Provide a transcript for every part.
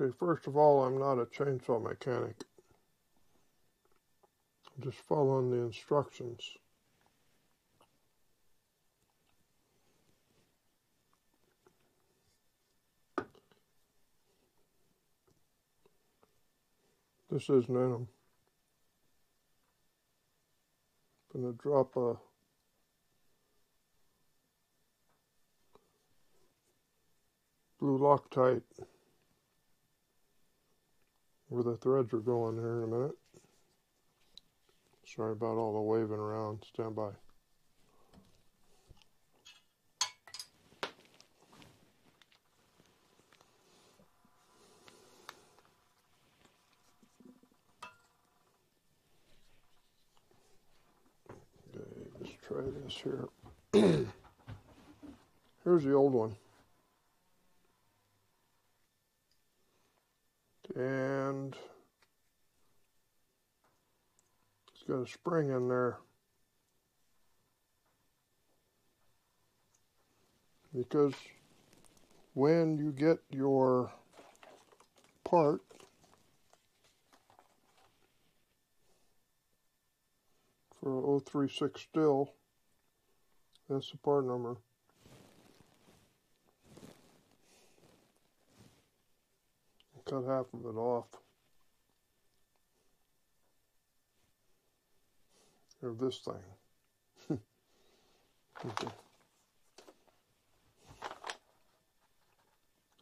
Okay, first of all, I'm not a chainsaw mechanic. I'm just following the instructions. This isn't in them. I'm going to drop a blue Loctite where the threads are going here in a minute. Sorry about all the waving around. Stand by. Okay, let's try this here. Here's the old one. and it's got a spring in there because when you get your part for 036 Stihl that's the part number cut half of it off. Or this thing. okay.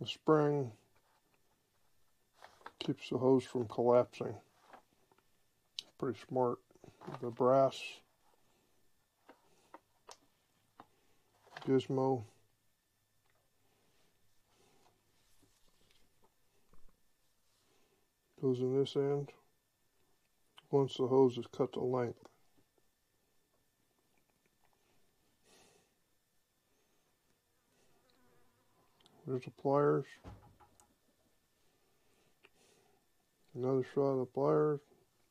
The spring keeps the hose from collapsing. Pretty smart. The brass gizmo goes in this end once the hose is cut to length. There's the pliers. Another shot of the pliers.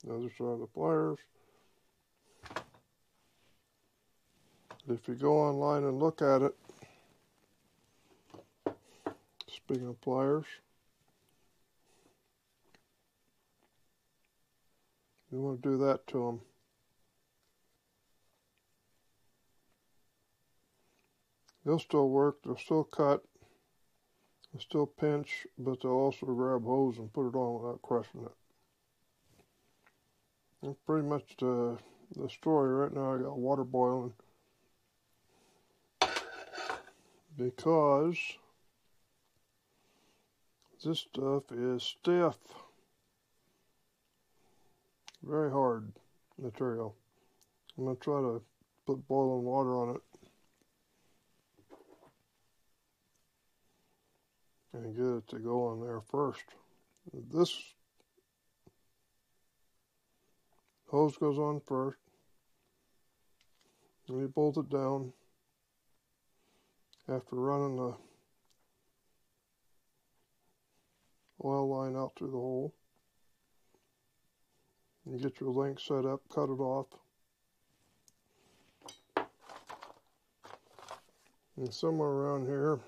Another shot of the pliers. If you go online and look at it, speaking of pliers, You want to do that to them. They'll still work, they'll still cut, they'll still pinch, but they'll also grab hose and put it on without crushing it. That's pretty much the, the story. Right now I got water boiling because this stuff is stiff very hard material. I'm going to try to put boiling water on it and get it to go in there first. This hose goes on first. And you bolt it down after running the oil line out through the hole. You get your link set up, cut it off. And somewhere around here,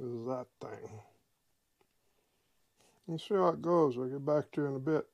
is that thing. And see how it goes. I'll get back to you in a bit.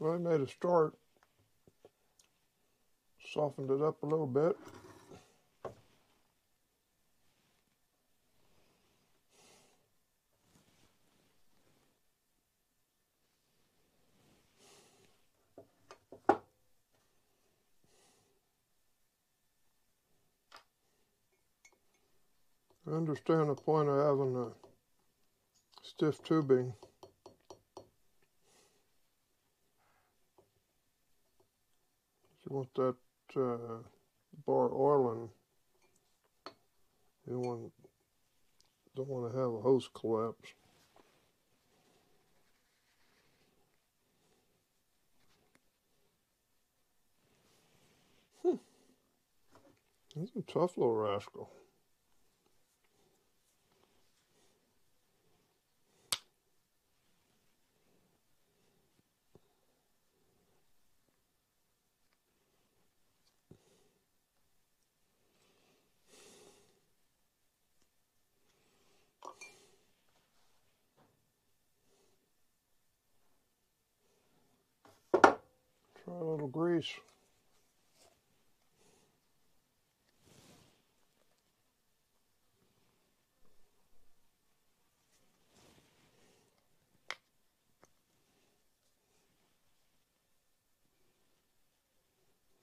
Well, I made a start, softened it up a little bit. I understand the point of having a stiff tubing You want that uh, bar oiling. You don't want, don't want to have a hose collapse. Hmm. He's a tough little rascal. A little grease.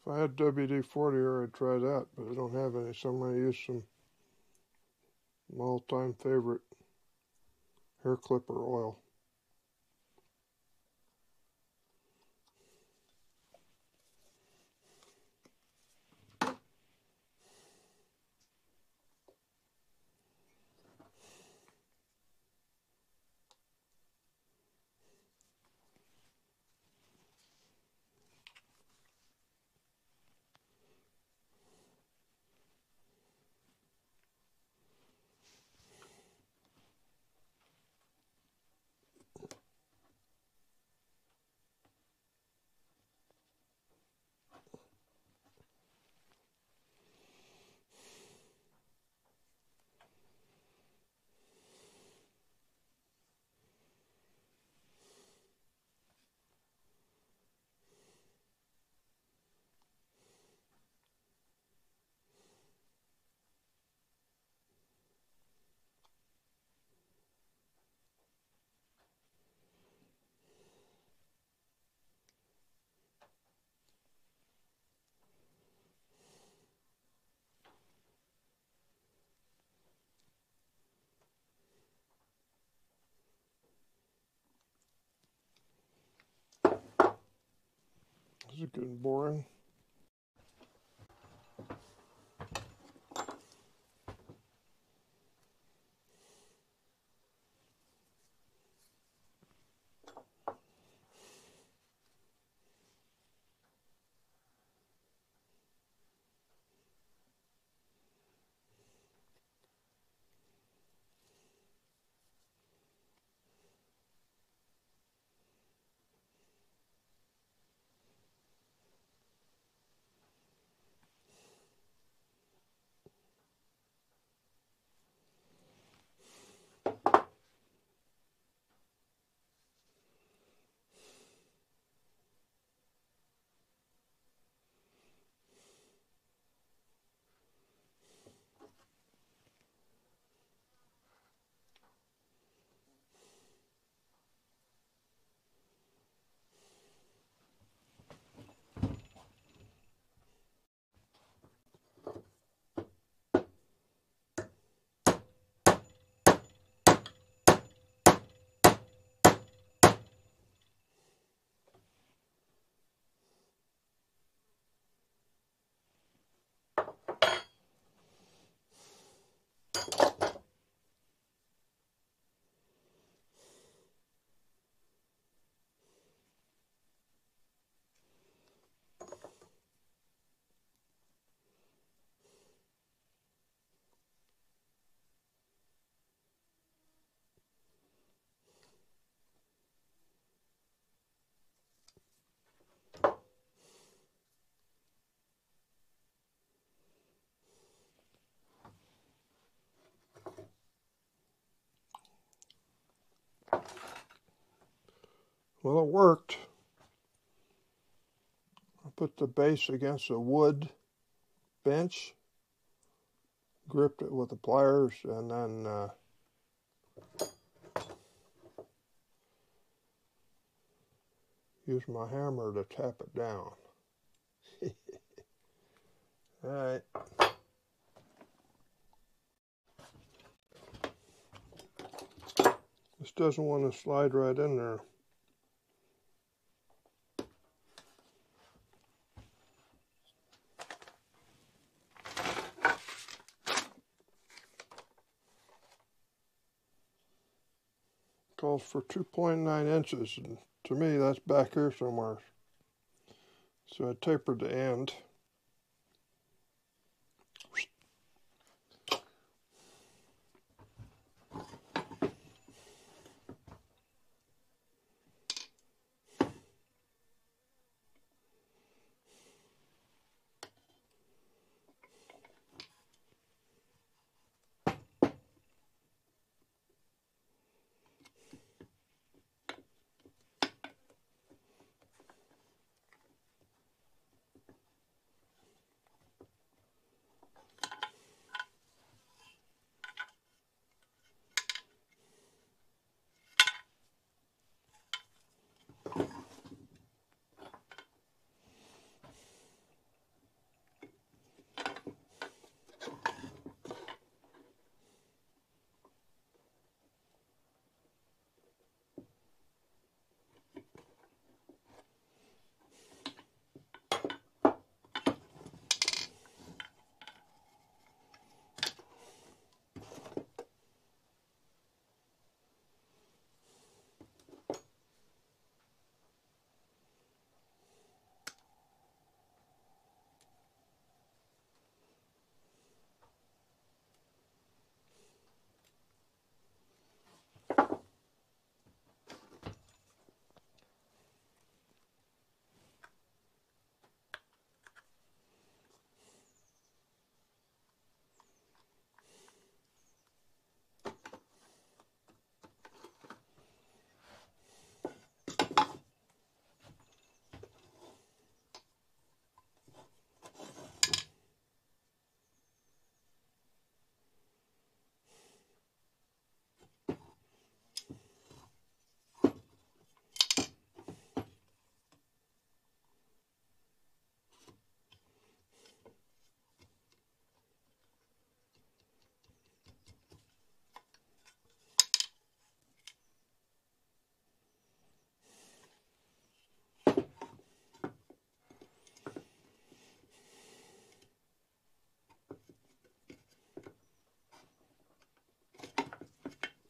If I had WD-40 here, I'd try that, but I don't have any, so I'm going to use some all-time favorite hair clipper oil. Is getting boring. Well, it worked. I put the base against a wood bench, gripped it with the pliers, and then uh, used my hammer to tap it down. All right. This doesn't want to slide right in there. For 2.9 inches. And to me that's back here somewhere. So I tapered the end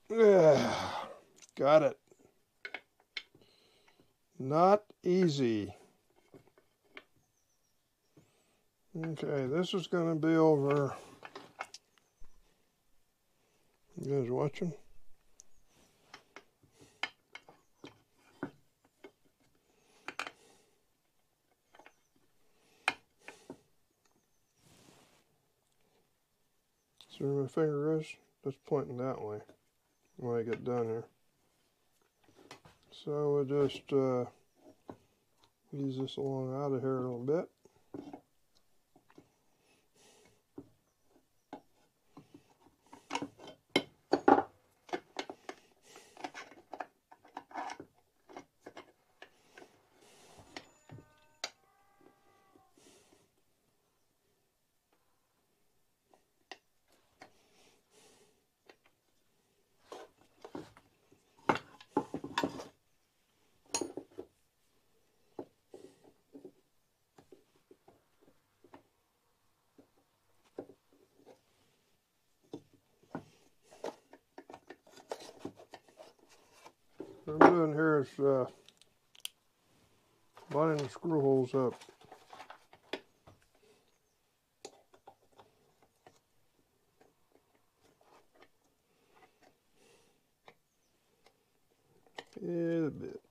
Yeah, got it. Not easy. Okay, this is going to be over. You guys watching? See where my finger is? Just pointing that way when I get done here. So we'll just uh, ease this along out of here a little bit. What I'm doing here is uh, lining the screw holes up. Yeah, a bit.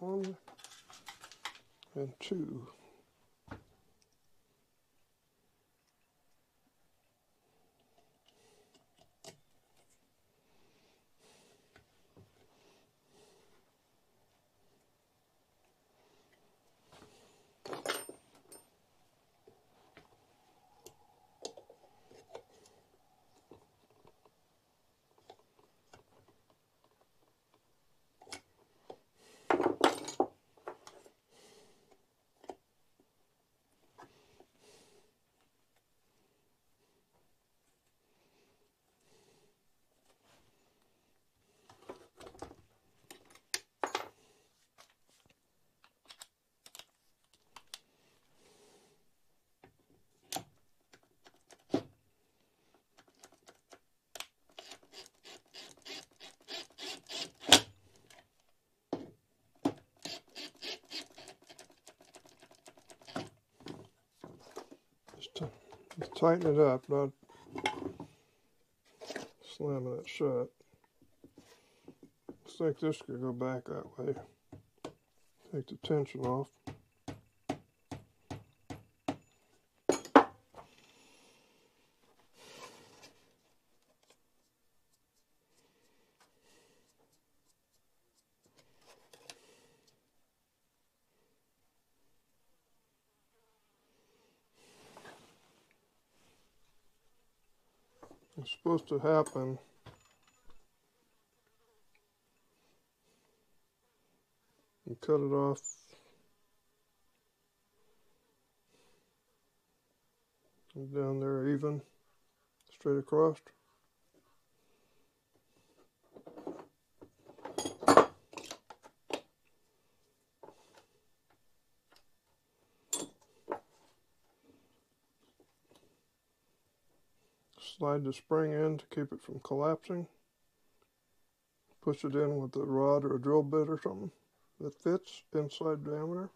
One and two. Just tighten it up, not slamming it shut. Looks like this could go back that way. Take the tension off. It's supposed to happen. And cut it off. Down there even. Straight across slide the spring in to keep it from collapsing push it in with a rod or a drill bit or something that fits inside diameter.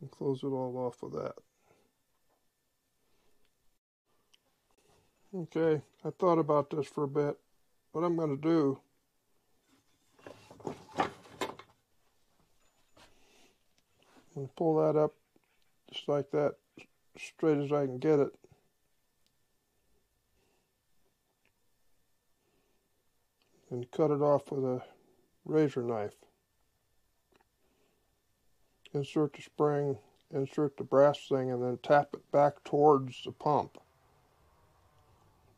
And close it all off with that. Okay, I thought about this for a bit. What I'm going to do and pull that up just like that straight as I can get it and cut it off with a razor knife. Insert the spring, insert the brass thing, and then tap it back towards the pump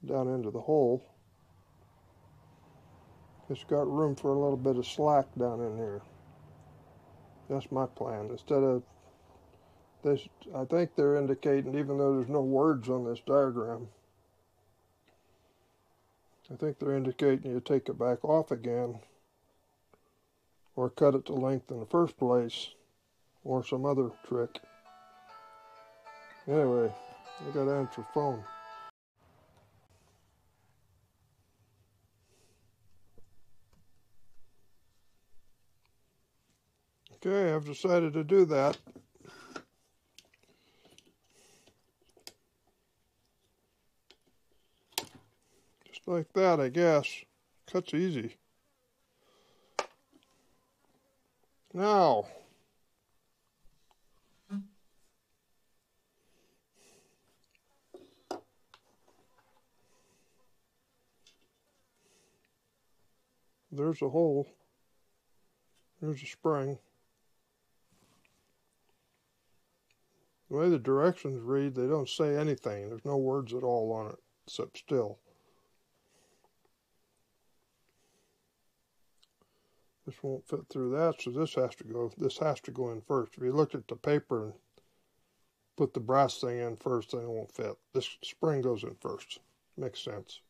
down into the hole. It's got room for a little bit of slack down in here. That's my plan. Instead of I think they're indicating, even though there's no words on this diagram, I think they're indicating you take it back off again or cut it to length in the first place or some other trick. Anyway, I got to answer phone. Okay, I've decided to do that. Like that, I guess. Cuts easy. Now, there's a hole. There's a spring. The way the directions read, they don't say anything. There's no words at all on it, except Stihl. This won't fit through that, so this has to go, this has to go in first. If you look at the paper and put the brass thing in first, then it won't fit. This spring goes in first. Makes sense.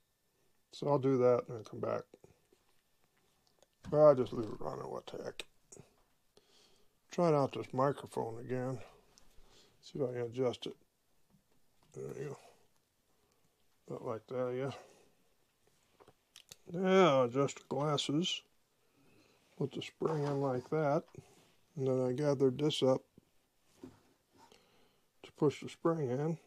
So I'll do that and come back. I'll just leave it running, what the heck. Trying out this microphone again. See if I can adjust it. There you go. About like that, yeah. Now adjust the glasses put the spring in like that and then I gathered this up to push the spring in.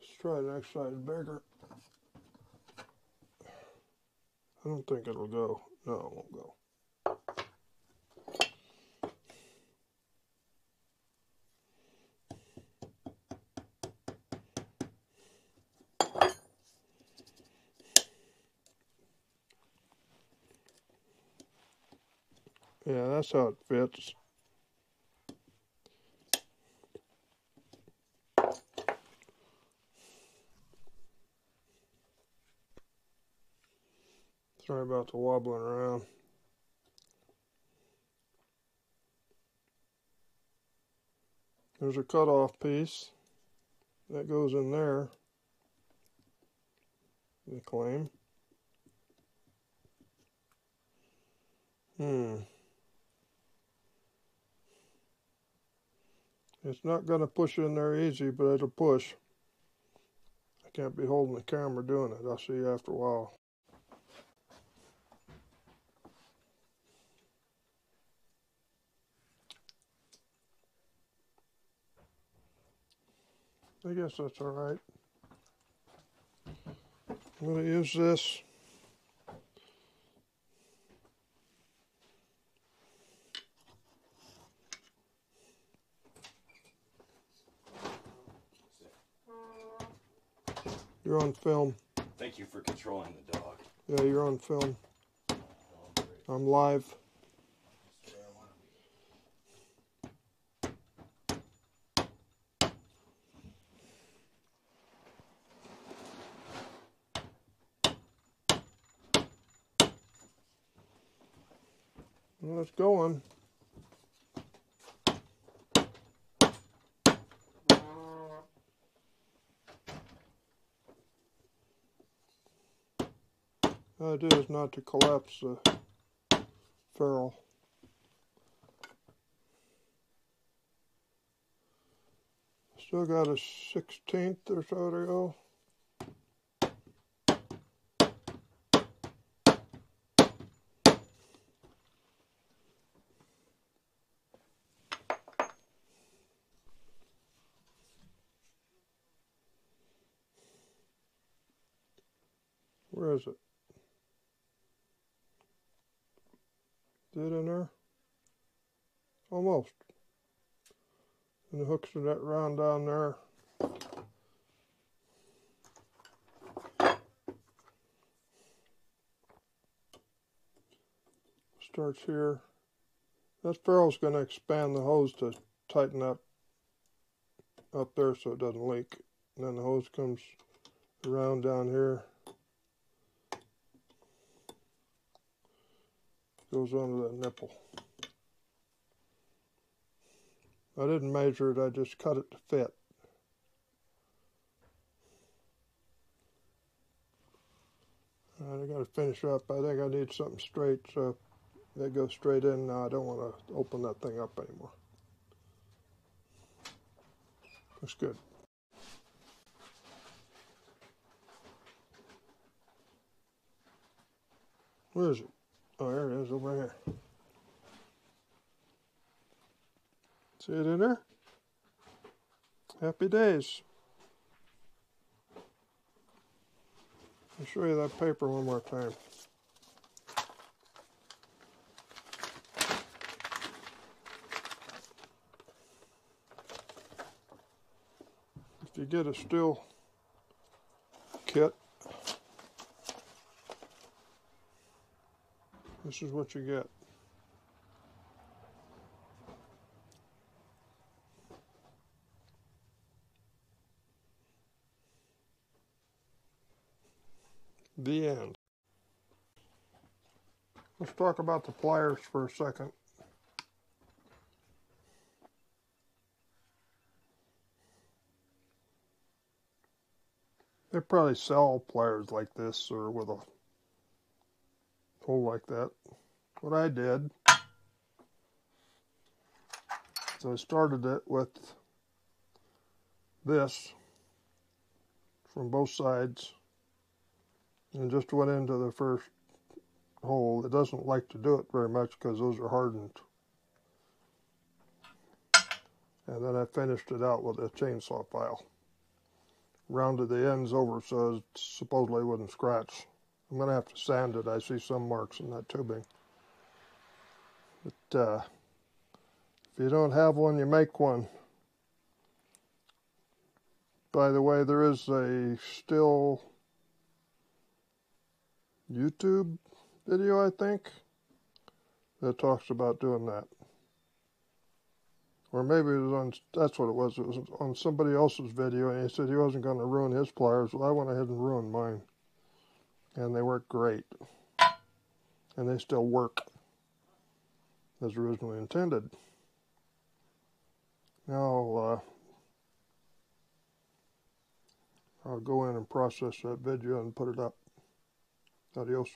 Let's try the next size bigger. I don't think it'll go. No it won't go. That's how it fits. Sorry about the wobbling around. There's a cutoff piece that goes in there. The claim. Hmm. It's not going to push in there easy, but it'll push. I can't be holding the camera doing it. I'll see you after a while. I guess that's all right. I'm going to use this. You're on film. Thank you for controlling the dog. Yeah, you're on film. Oh, I'm live. Well, it's going. Idea is not to collapse the ferrule. Still got a sixteenth or so to go. Where is it? It in there? Almost. And the hooks are that round down there. Starts here. That ferrule's going to expand the hose to tighten up up there so it doesn't leak. And then the hose comes around down here. Goes onto the nipple. I didn't measure it, I just cut it to fit. Alright, I gotta finish up. I think I need something straight so they go straight in now. I don't want to open that thing up anymore. That's good. Where is it? Oh, there it is over here. See it in there? Happy days. I'll show you that paper one more time. If you get a Stihl kit, This is what you get. The end. Let's talk about the pliers for a second. They probably sell pliers like this or with a pull like that. What I did, so I started it with this from both sides and just went into the first hole. It doesn't like to do it very much because those are hardened. And then I finished it out with a chainsaw file. rounded the ends over so it supposedly wouldn't scratch. I'm gonna have to sand it. I see some marks in that tubing. But uh, if you don't have one, you make one. By the way, there is a Stihl YouTube video, I think, that talks about doing that. Or maybe it was on, that's what it was, it was on somebody else's video, and he said he wasn't going to ruin his pliers. Well, I went ahead and ruined mine. And they work great. And they still work as originally intended. Now, uh, I'll go in and process that video and put it up. Adios.